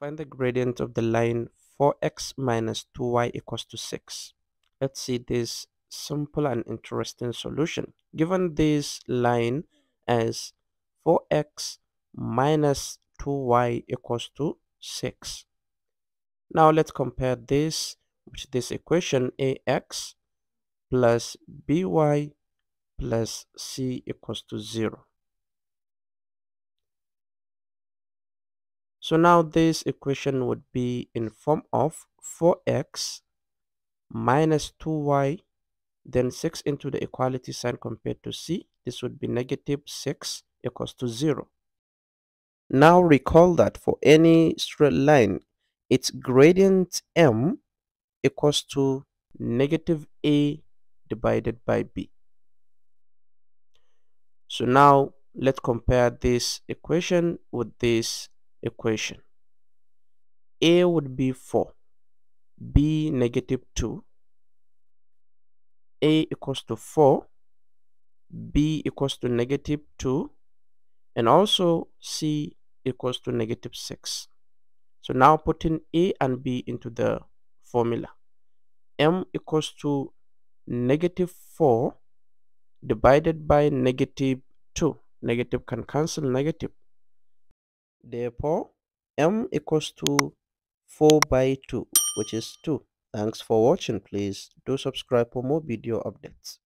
Find the gradient of the line 4x minus 2y equals to 6. Let's see this simple and interesting solution. Given this line as 4x minus 2y equals to 6. Now let's compare this with this equation ax plus by plus c equals to 0. So now this equation would be in form of 4x minus 2y then 6 into the equality sign compared to c. This would be negative 6 equals to 0 now recall that for any straight line its gradient m equals to negative a divided by b. So now let's compare this equation with this equation. A would be 4, B negative 2, A equals to 4, B equals to negative 2, and also C equals to negative 6. So now putting A and B into the formula. M equals to negative 4 divided by negative 2. Negative can cancel negative. Therefore, m equals to 4 by 2, which is 2. Thanks for watching. Please do subscribe for more video updates.